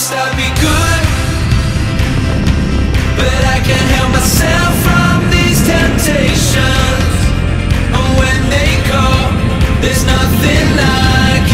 Promised I'd be good? But I can't help myself from these temptations. And when they call There's nothing I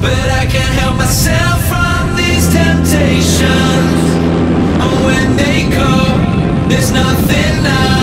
But I can't help myself from these temptations. And when they come, there's nothing I